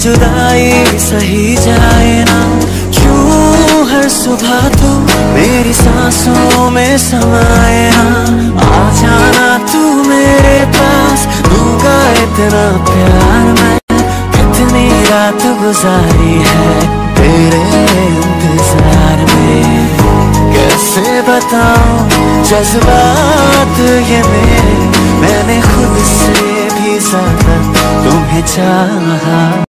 जुदाई सही जाए ना। क्यों हर सुबह तू मेरी सांसों में समाए ना? आ जाना तू मेरे पास, दूँगा इतना प्यार मैं। कितनी रात गुजारी है तेरे इंतज़ार में। कैसे बताऊँ जज्बात ये मेरे